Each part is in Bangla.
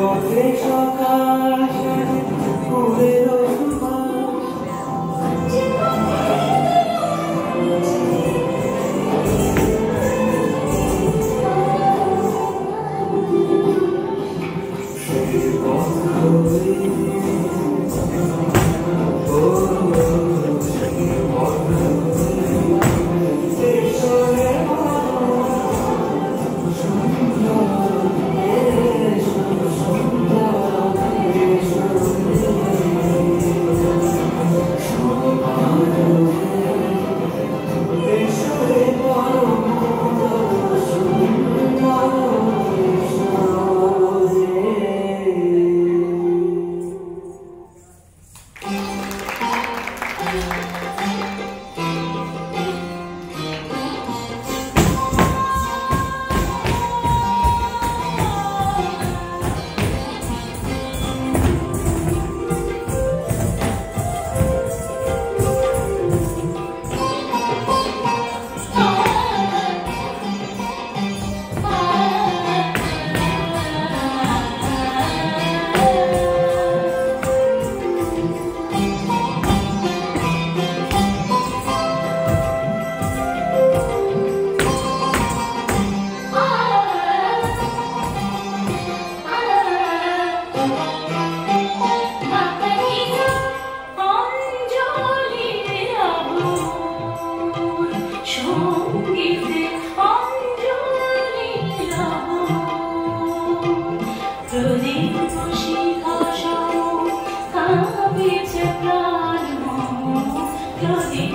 বুকে সকাল পুরে Rasu Então, assim,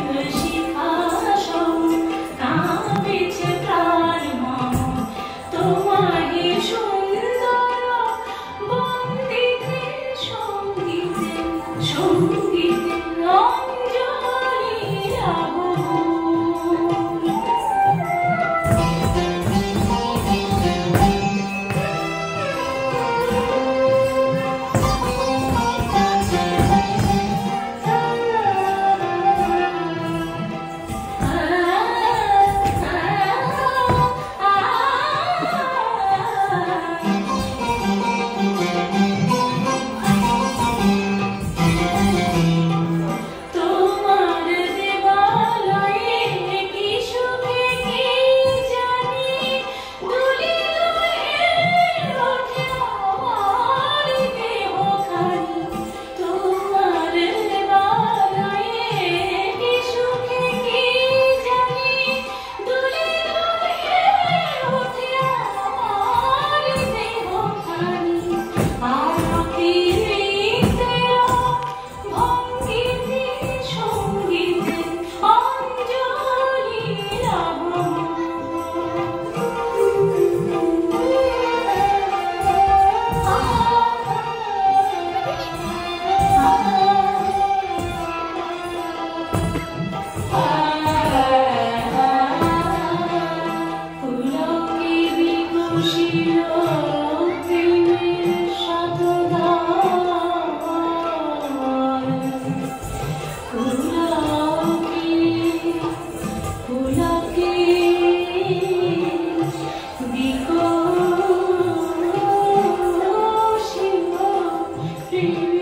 Thank you.